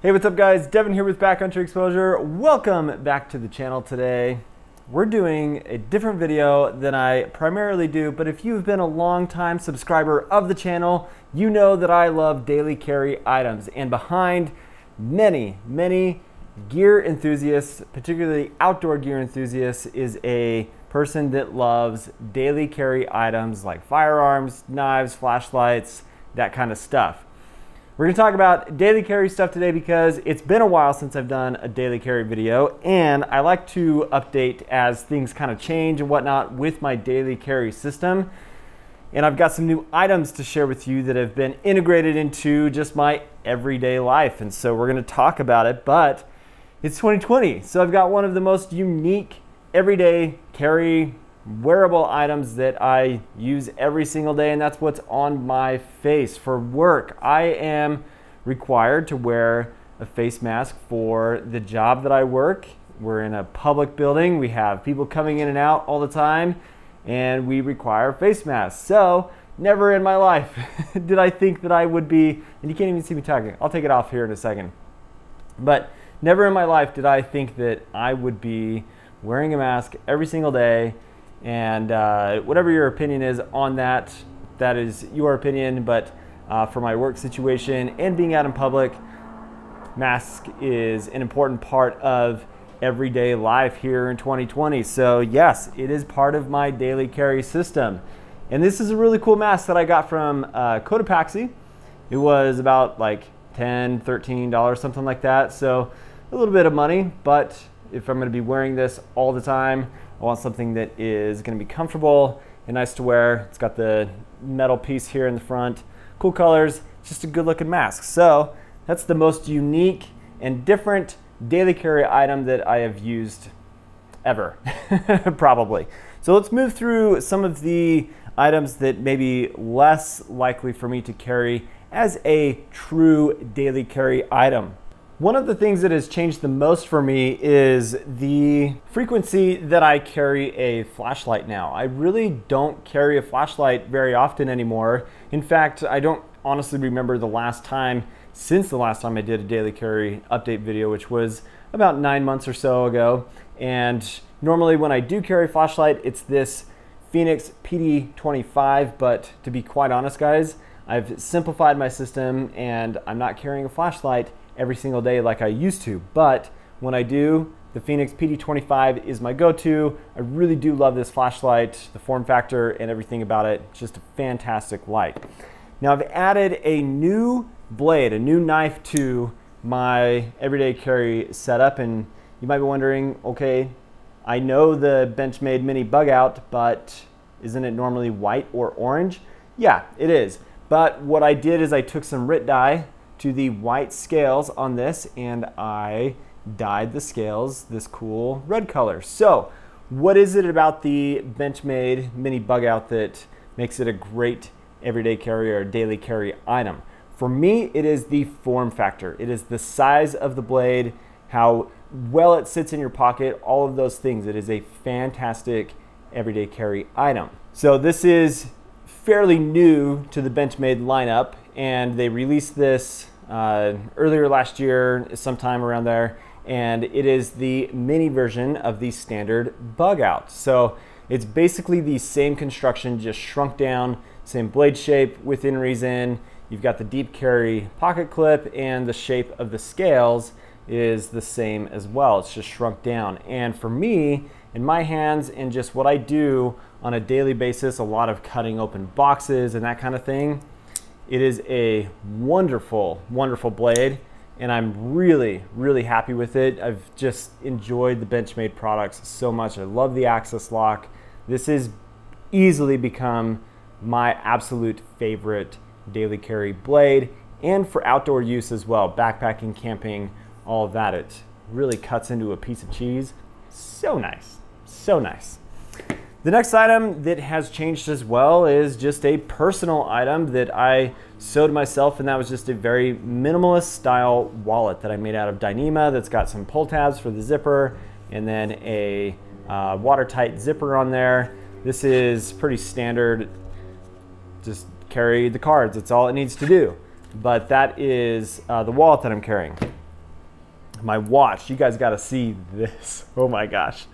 Hey, what's up guys? Devin here with Backcountry Exposure. Welcome back to the channel today. We're doing a different video than I primarily do, but if you've been a long time subscriber of the channel, you know that I love daily carry items. And behind many, many gear enthusiasts, particularly outdoor gear enthusiasts, is a person that loves daily carry items like firearms, knives, flashlights, that kind of stuff. We're gonna talk about daily carry stuff today because it's been a while since I've done a daily carry video and I like to update as things kind of change and whatnot with my daily carry system. And I've got some new items to share with you that have been integrated into just my everyday life. And so we're gonna talk about it, but it's 2020. So I've got one of the most unique everyday carry wearable items that I use every single day, and that's what's on my face. For work, I am required to wear a face mask for the job that I work. We're in a public building, we have people coming in and out all the time, and we require face masks. So, never in my life did I think that I would be, and you can't even see me talking, I'll take it off here in a second. But never in my life did I think that I would be wearing a mask every single day and uh, whatever your opinion is on that, that is your opinion. But uh, for my work situation and being out in public, mask is an important part of everyday life here in 2020. So yes, it is part of my daily carry system. And this is a really cool mask that I got from uh, Cotopaxi. It was about like 10, 13 dollars, something like that. So a little bit of money, but if I'm gonna be wearing this all the time, I want something that is gonna be comfortable and nice to wear. It's got the metal piece here in the front, cool colors, just a good looking mask. So that's the most unique and different daily carry item that I have used ever, probably. So let's move through some of the items that may be less likely for me to carry as a true daily carry item. One of the things that has changed the most for me is the frequency that I carry a flashlight now. I really don't carry a flashlight very often anymore. In fact, I don't honestly remember the last time since the last time I did a daily carry update video, which was about nine months or so ago. And normally when I do carry a flashlight, it's this Fenix PD25, but to be quite honest guys, I've simplified my system and I'm not carrying a flashlight every single day like I used to. But when I do, the Fenix PD25 is my go-to. I really do love this flashlight, the form factor and everything about it. Just a fantastic light. Now I've added a new blade, a new knife to my everyday carry setup and you might be wondering, okay, I know the Benchmade Mini Bug Out, but isn't it normally white or orange? Yeah, it is. But what I did is I took some RIT dye, to the white scales on this and I dyed the scales this cool red color. So what is it about the Benchmade Mini Bug Out that makes it a great everyday carry or daily carry item? For me, it is the form factor. It is the size of the blade, how well it sits in your pocket, all of those things. It is a fantastic everyday carry item. So this is fairly new to the Benchmade lineup and they released this uh, earlier last year, sometime around there, and it is the mini version of the standard bug out. So it's basically the same construction, just shrunk down, same blade shape within reason. You've got the deep carry pocket clip, and the shape of the scales is the same as well. It's just shrunk down. And for me, in my hands, and just what I do on a daily basis, a lot of cutting open boxes and that kind of thing, it is a wonderful, wonderful blade, and I'm really, really happy with it. I've just enjoyed the Benchmade products so much. I love the Axis lock. This has easily become my absolute favorite daily carry blade and for outdoor use as well, backpacking, camping, all of that. It really cuts into a piece of cheese. So nice, so nice. The next item that has changed as well is just a personal item that I sewed myself and that was just a very minimalist style wallet that I made out of Dyneema that's got some pull tabs for the zipper and then a uh, watertight zipper on there. This is pretty standard, just carry the cards, that's all it needs to do. But that is uh, the wallet that I'm carrying. my watch. You guys got to see this. Oh my gosh.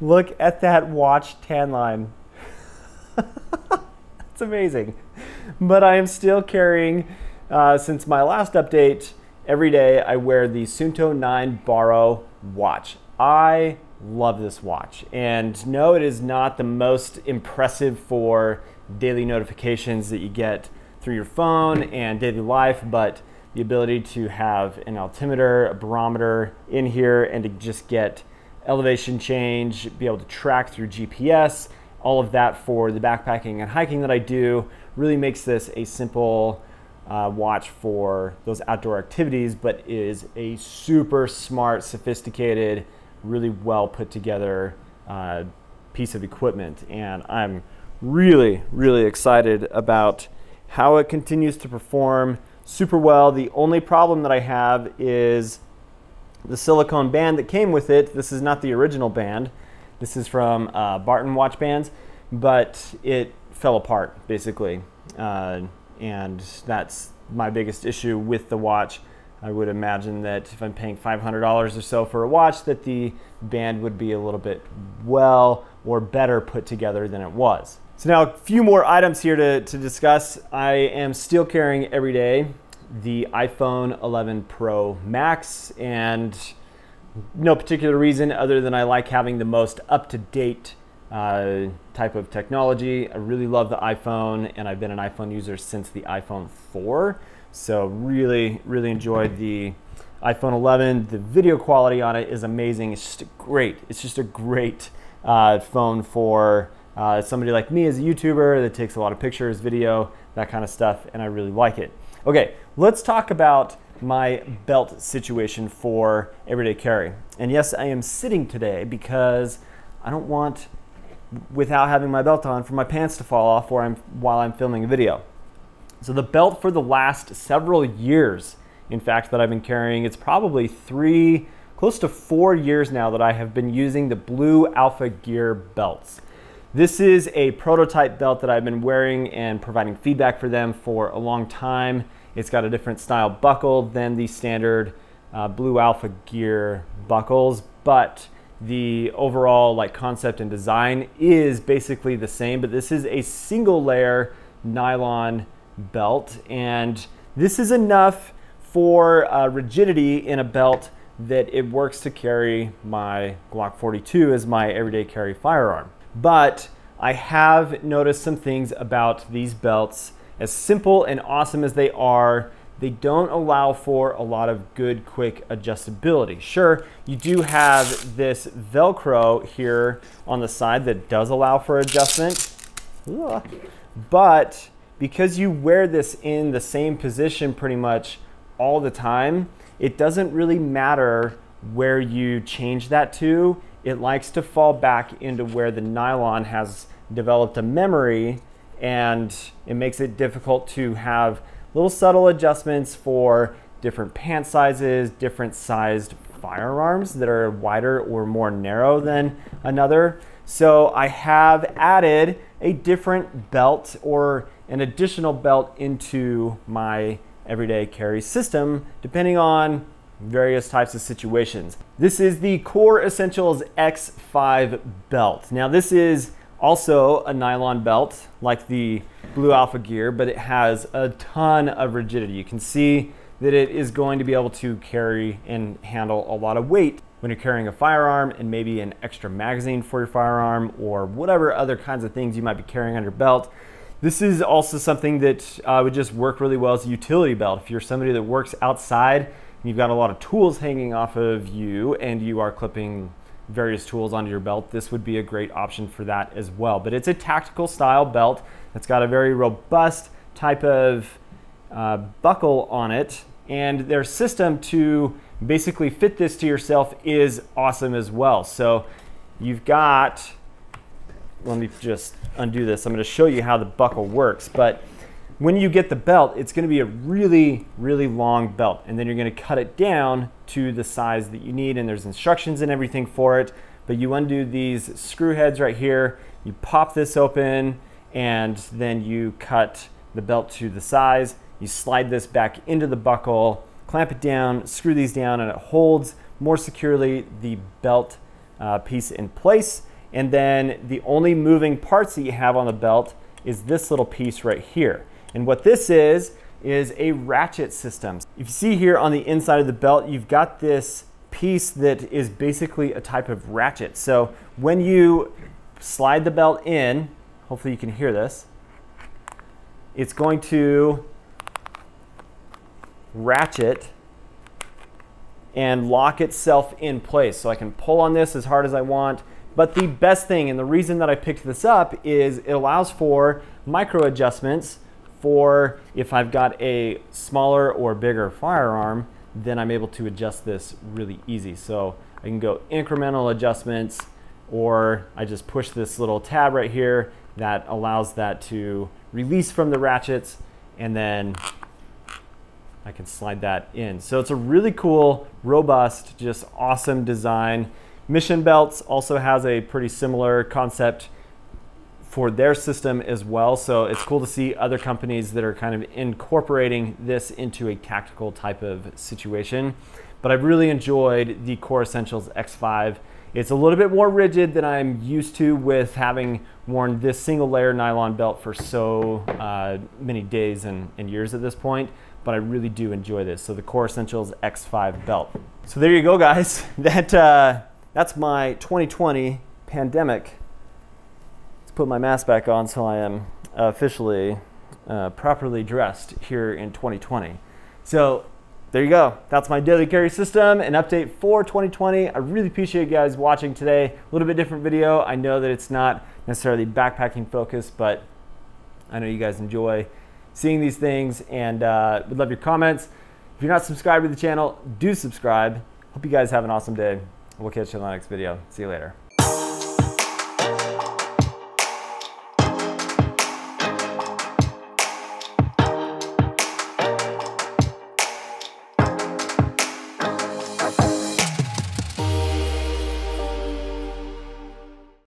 Look at that watch tan line. it's amazing. But I am still carrying, uh, since my last update, every day I wear the Suunto 9 Baro watch. I love this watch. And no, it is not the most impressive for daily notifications that you get through your phone and daily life, but the ability to have an altimeter, a barometer in here, and to just get elevation change, be able to track through GPS, all of that for the backpacking and hiking that I do really makes this a simple uh, watch for those outdoor activities, but is a super smart, sophisticated, really well put together uh, piece of equipment. And I'm really, really excited about how it continues to perform super well. The only problem that I have is the silicone band that came with it. This is not the original band. This is from uh, Barton watch bands, but it fell apart basically. Uh, and that's my biggest issue with the watch. I would imagine that if I'm paying $500 or so for a watch, that the band would be a little bit well or better put together than it was. So now a few more items here to, to discuss. I am still carrying every day the iPhone 11 Pro Max and no particular reason other than I like having the most up-to-date uh, type of technology. I really love the iPhone and I've been an iPhone user since the iPhone 4. So really, really enjoyed the iPhone 11. The video quality on it is amazing. It's just great. It's just a great uh, phone for uh, somebody like me as a YouTuber that takes a lot of pictures, video, that kind of stuff, and I really like it. Okay, let's talk about my belt situation for everyday carry. And yes, I am sitting today because I don't want, without having my belt on, for my pants to fall off while I'm, while I'm filming a video. So the belt for the last several years, in fact, that I've been carrying, it's probably three, close to four years now that I have been using the Blue Alpha Gear belts. This is a prototype belt that I've been wearing and providing feedback for them for a long time. It's got a different style buckle than the standard uh, Blue Alpha Gear buckles, but the overall like concept and design is basically the same, but this is a single layer nylon belt and this is enough for uh, rigidity in a belt that it works to carry my Glock 42 as my everyday carry firearm. But I have noticed some things about these belts. As simple and awesome as they are, they don't allow for a lot of good quick adjustability. Sure, you do have this Velcro here on the side that does allow for adjustment, but because you wear this in the same position pretty much all the time, it doesn't really matter where you change that to it likes to fall back into where the nylon has developed a memory and it makes it difficult to have little subtle adjustments for different pant sizes, different sized firearms that are wider or more narrow than another. So I have added a different belt or an additional belt into my everyday carry system depending on various types of situations. This is the Kore Essentials X5 belt. Now this is also a nylon belt like the Blue Alpha gear, but it has a ton of rigidity. You can see that it is going to be able to carry and handle a lot of weight when you're carrying a firearm and maybe an extra magazine for your firearm or whatever other kinds of things you might be carrying on your belt. This is also something that uh, would just work really well as a utility belt. If you're somebody that works outside you've got a lot of tools hanging off of you and you are clipping various tools onto your belt, this would be a great option for that as well. But it's a tactical style belt that's got a very robust type of uh, buckle on it. And their system to basically fit this to yourself is awesome as well. So you've got, let me just undo this. I'm gonna show you how the buckle works. But when you get the belt, it's gonna be a really, really long belt. And then you're gonna cut it down to the size that you need. And there's instructions and everything for it. But you undo these screw heads right here. You pop this open and then you cut the belt to the size. You slide this back into the buckle, clamp it down, screw these down, and it holds more securely the belt uh, piece in place. And then the only moving parts that you have on the belt is this little piece right here. And what this is, is a ratchet system. If you see here on the inside of the belt, you've got this piece that is basically a type of ratchet. So when you slide the belt in, hopefully you can hear this, it's going to ratchet and lock itself in place. So I can pull on this as hard as I want. But the best thing, and the reason that I picked this up, is it allows for micro adjustments for if I've got a smaller or bigger firearm, then I'm able to adjust this really easy. So I can go incremental adjustments, or I just push this little tab right here that allows that to release from the ratchets, and then I can slide that in. So it's a really cool, robust, just awesome design. Mission Belts also has a pretty similar concept for their system as well. So it's cool to see other companies that are kind of incorporating this into a tactical type of situation. But I've really enjoyed the Kore Essentials X5. It's a little bit more rigid than I'm used to with having worn this single layer nylon belt for so uh, many days and, and years at this point but I really do enjoy this. So the Kore Essentials X5 belt. So there you go, guys. That uh, that's my 2020 pandemic. Put my mask back on so I am officially uh, properly dressed here in 2020. So there you go. That's my daily carry system, an update for 2020. I really appreciate you guys watching today. A little bit different video. I know that it's not necessarily backpacking focused, but I know you guys enjoy seeing these things and uh, would love your comments. If you're not subscribed to the channel, do subscribe. Hope you guys have an awesome day. We'll catch you in the next video. See you later.